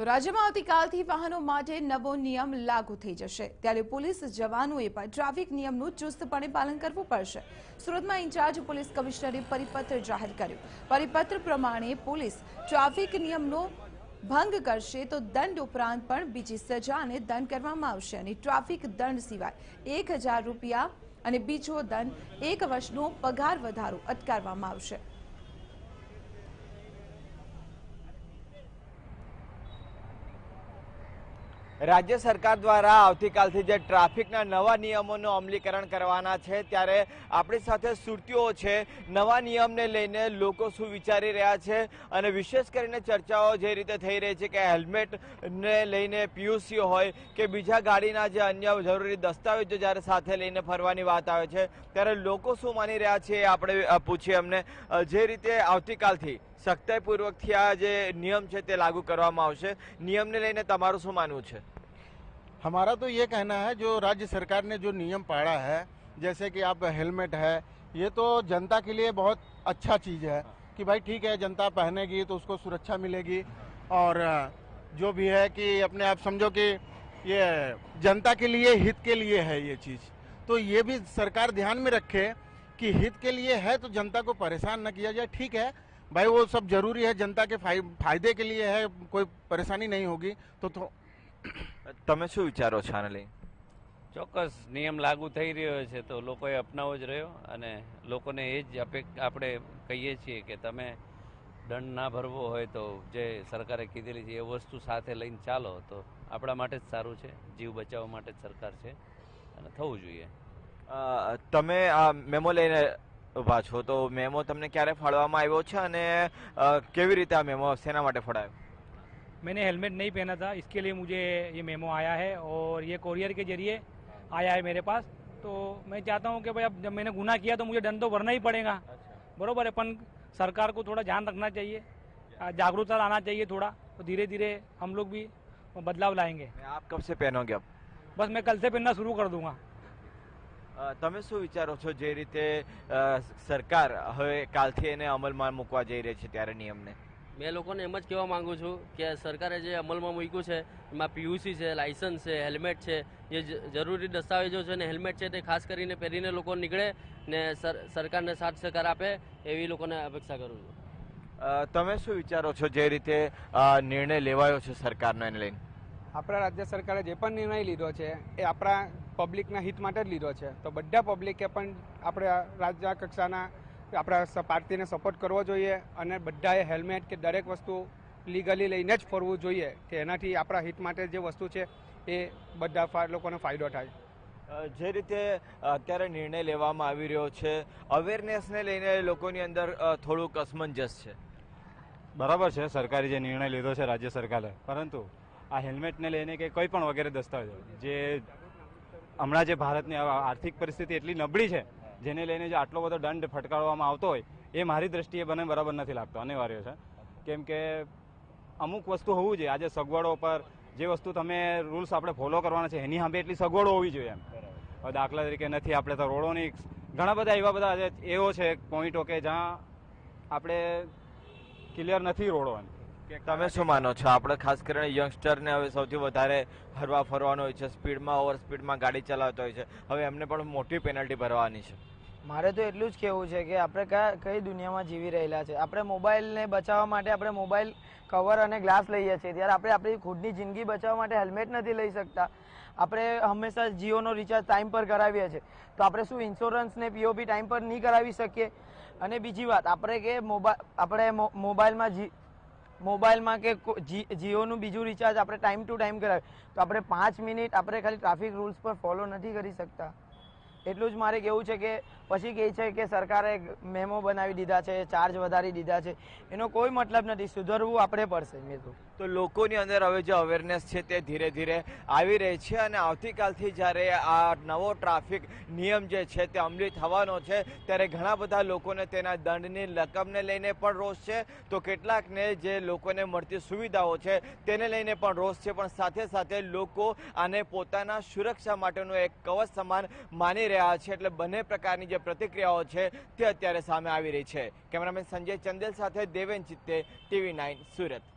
તો રાજ્યમાં આવતીકાલથી વાહનો માટે નવો નિયમ લાગુ થઈ જશે. ત્યારે પોલીસ જવાનોએ પણ ટ્રાફિક નિયમનું ચુસ્તપણે પાલન કરવું પડશે. સુરતમાં ઇન્ચાર્જ પોલીસ કમિશનરે પરિપત્ર જાહેર કર્યો. પરિપત્ર પ્રમાણે પોલીસ ટ્રાફિક નિયમનો ભંગ કરશે તો દંડ ઉપરાંત પણ બીજી સજા અને દંડ કરવામાં આવશે અને ટ્રાફિક દંડ સિવાય એક રૂપિયા અને બીજો દંડ એક વર્ષનો પગાર વધારો અટકાવવામાં આવશે. રાજ્ય સરકાર દ્વારા આવતીકાલથી જે ટ્રાફિકના નવા નિયમોનું અમલીકરણ કરવાના છે, ત્યારે આપણી સાથે સુરતીઓ છે. નવા નિયમને લઈને લોકો શું વિચારી રહ્યા છે અને વિશેષ કરીને ચર્ચાઓ જે રીતે થઈ રહી છે કે હેલ્મેટને લઈને પીયુસી હોય કે બીજા ગાડીના જે અન્ય જરૂરી દસ્તાવેજો જ્યારે સાથે લઈને ફરવાની વાત આવે છે, ત્યારે લોકો શું માની રહ્યા છે એ આપણે પૂછીએ અમને. જે રીતે આવતીકાલથી સખ્તાઈપૂર્વકથી આ જે નિયમ છે તે લાગુ કરવામાં આવશે નિયમને લઈને તમારું શું માનવું છે हमारा तो ये कहना है जो राज्य सरकार ने जो नियम पाड़ा है जैसे कि आप हेलमेट है ये तो जनता के लिए बहुत अच्छा चीज़ है कि भाई ठीक है जनता पहनेगी तो उसको सुरक्षा मिलेगी और अ, जो भी है कि अपने आप समझो कि ये जनता के लिए हित के लिए है ये चीज़ तो ये भी सरकार ध्यान में रखे कि हित के लिए है तो जनता को परेशान न किया जाए ठीक है भाई वो सब जरूरी है जनता के फाय- फायदे के लिए है कोई परेशानी नहीं होगी तो, तो તમે શું વિચારો છો આને લઈને ચોક્કસ નિયમ લાગુ થઈ રહ્યો છે તો લોકોએ અપનાવવો જ રહ્યો અને લોકોને એ જ અપેક આપણે કહીએ છીએ કે તમે દંડ ના ભરવો હોય તો જે સરકારે કીધેલી છે એ વસ્તુ સાથે લઈને ચાલો તો આપણા માટે જ સારું છે જીવ બચાવવા માટે જ સરકાર છે અને થવું જોઈએ અ, તમે આ મેમો લઈને ઉભા છો તો મેમો તમને ક્યારે ફાળવામાં આવ્યો છે અને અ, કેવી રીતે આ મેમો શેના માટે ફાળાયો मैंने हेलमेट नहीं पहना था इसके लिए मुझे ये मेमो आया है और ये कोरियर के जरिए आया है मेरे पास तो मैं चाहता हूँ कि भाई अब जब मैंने गुनाह किया तो मुझे दंड तो भरना ही पड़ेगा बरोबर है पण सरकार को थोड़ा ध्यान रखना चाहिए आ, जागरूकता लाना चाहिए थोड़ा तो धीरे धीरे हम लोग भी बदलाव लाएंगे आप कब से पहनोगे अब बस मैं कल से पहनना शुरू कर दूंगा અ, તમે શું વિચારો છો જે રીતે સરકાર હવે કાલથી એને અમલમાં મૂકવા જઈ રહી છે ત્યારે નિયમને? મેં લોકોને એમ જ કહેવા માંગુ છું કે સરકારે જે અમલમાં મૂક્યું છે એમાં પીયુસી છે લાયસન્સ છે હેલ્મેટ છે જે જ- જરૂરી દસ્તાવેજો છે ને હેલ્મેટ છે તે ખાસ કરીને પહેરીને લોકો નીકળે ને સર- સરકારને સાથ સહકાર આપે એવી લોકોને અપેક્ષા કરું છું. તમે શું વિચારો છો જે રીતે નિર્ણય લેવાયો છે સરકારનો એને લઈને? આપણા રાજ્ય સરકારે જે પણ નિર્ણય લીધો છે એ આપણા પબ્લિકના હિત માટે જ લીધો છે. તો બધા પબ્લિકે પણ આપણે રાજ્ય કક્ષાના આપણા સ- પાર્ટીને સપોર્ટ કરવો જોઈએ અને બધાએ હેલ્મેટ કે દરેક વસ્તુ લીગલી લઈને જ ફરવું જોઈએ કે એનાથી આપણા હિત માટે જે વસ્તુ છે એ બધા લોકોને ફાયદો થાય. જે રીતે અત્યારે નિર્ણય લેવામાં આવી રહ્યો છે અવેરનેસને લઈને લોકોની અંદર થોડુંક અસમંજસ છે. બરાબર છે સરકારે જે નિર્ણય લીધો છે રાજ્ય સરકારે. પરંતુ આ હેલ્મેટને લઈને કે કોઈ પણ વગેરે દસ્તાવેજો જે હમણાં જે ભારતની આર્થિક પરિસ્થિતિ એટલી નબળી છે, જેને લઈને જે આટલો બધો દંડ ફટકારવામાં આવતો હોય, એ મારી દ્રષ્ટિએ મને બરાબર નથી લાગતો, અનિવાર્ય છે. કેમ કે અમુક વસ્તુ હોવું જોઈએ. આજે સગવડો પર જે વસ્તુ તમે રૂલ્સ આપણે ફોલો કરવાના છે, એની સામે એટલી સગવડો હોવી જોઈએ એમ. દાખલા તરીકે નથી, આપણે તો રોડોની ઘણા બધા એવા બધા એવો છે પોઈન્ટો કે જ્યાં આપણે ક્લિયર નથી રોડો એમ. તમે શું માનો છો? આપણે ખાસ કરીને યંગસ્ટરને હવે સૌથી વધારે હરવા ફરવાનો હોય છે સ્પીડમાં ઓવર સ્પીડમાં ગાડી ચલાવતો હોય છે. હવે એમને પણ મોટી પેનલ્ટી ભરવાની છે. મારે તો એટલું જ કહેવું છે કે આપણે કયા કઈ દુનિયામાં જીવી રહેલા છે? આપણે મોબાઈલને બચાવવા માટે આપણે મોબાઈલ કવર અને ગ્લાસ લઈએ છીએ. ત્યારે આપણે આપણી ખુદની જિંદગી બચાવવા માટે હેલ્મેટ નથી લઈ શકતા. આપણે હંમેશા જીઓનો રિચાર્જ ટાઈમ પર કરાવીએ છીએ. તો આપણે શું ઇન્સ્યોરન્સ ને પીઓપી ટાઈમ પર નહીં કરાવી શકીએ? અને બીજી વાત આપણે કે મોબાઈલ આપણે મોબાઈલમાં જી મોબાઈલમાં કે જીઓનું બીજું રિચાર્જ આપણે ટાઈમ ટુ ટાઈમ કરાવે તો આપણે પાંચ મિનિટ આપણે ખાલી ટ્રાફિક રૂલ્સ પર ફોલો નથી કરી શકતા. એટલું જ મારે કેવું છે કે પછી કહે છે કે સરકારે મેમો બનાવી દીધા છે ચાર્જ વધારી દીધા છે. એનો કોઈ મતલબ નથી. સુધરવું આપણે પડશે મેં તો તો લોકોની અંદર હવે જે અવેરનેસ છે તે ધીરે ધીરે આવી રહી છે અને આવતીકાલથી જ્યારે આ નવો ટ્રાફિક નિયમ જે છે તે અમલી થવાનો છે, ત્યારે ઘણા બધા લોકોને તેના દંડની રકમને લઈને પણ રોષ છે. તો કેટલાકને જે લોકોને મળતી સુવિધાઓ છે તેને લઈને પણ રોષ છે. પણ સાથે સાથે લોકો આને પોતાના સુરક્ષા માટેનું એક કવચ સમાન માની રહ્યા છે. એટલે બંને પ્રકારની જે પ્રતિક્રિયાઓ છે તે અત્યારે સામે આવી રહી છે. કેમેરામેન સંજય ચંદેલ સાથે દેવેન ચિત્તે, ટીવી નાઇન સુરત.